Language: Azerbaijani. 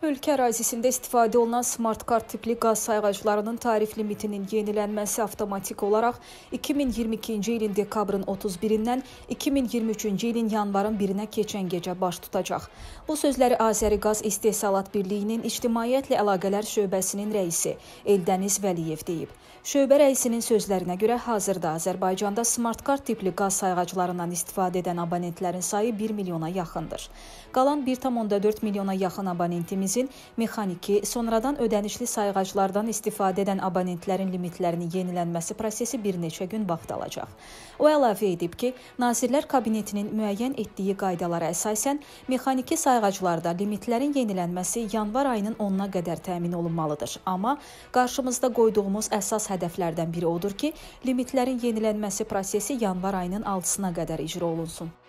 Ölkə ərazisində istifadə olunan smart kart tipli qaz sayğaclarının tarif limitinin yenilənməsi avtomatik olaraq 2022-ci ilin dekabrın 31-dən 2023-cü ilin yanvarın 1-nə keçən gecə baş tutacaq. Bu sözləri Azəri Qaz İstehsalat Birliyinin İctimaiyyətlə Əlaqələr şöbəsinin rəisi Eldəniz Vəliyev deyib. Şöbə rəisinin sözlərinə görə hazırda Azərbaycanda smart kart tipli qaz sayğaclarından istifadə edən abonentlərin sayı 1 milyona yaxındır. Qalan 1,4 milyona yaxın abonentimizin mexaniki, sonradan ödənişli sayğaclardan istifadə edən abonentlərin limitlərinin yenilənməsi prosesi bir neçə gün vaxt alacaq. O əlavə edib ki, Nazirlər Kabinetinin müəyyən etdiyi qaydalara əsasən mexaniki sayğaclarda limitlərin yenilənməsi yanvar ayının 10-na qədər təmin olunmalıdır. Amma qarşımızda qoyduğumuz əsas hədəflərdən biri odur ki, limitlərin yenilənməsi prosesi yanvar ayının 6-sına qədər icra olunsun.